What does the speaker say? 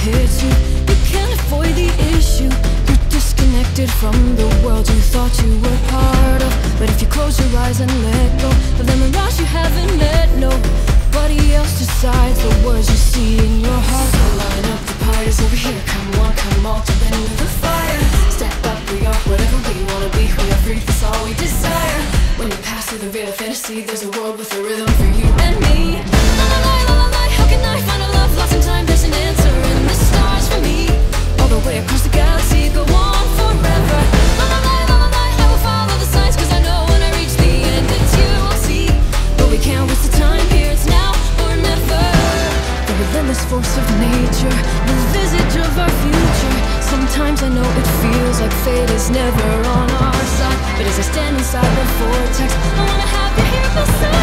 hits you. You can't avoid the issue. You're disconnected from the world you thought you were part of. But if you close your eyes and let go Of the mirage you haven't met, nobody else decides The words you see in your heart. So line up the parties over here. Come on, come on, jump into the fire. Step up, we are whatever we wanna be. We are free, that's all we desire. When you pass through the veil of fantasy, there's a timeless force of nature The visage of our future. Sometimes I know it feels like fate is never on our side But as I stand inside the vortex I wanna have you here beside